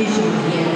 vision here.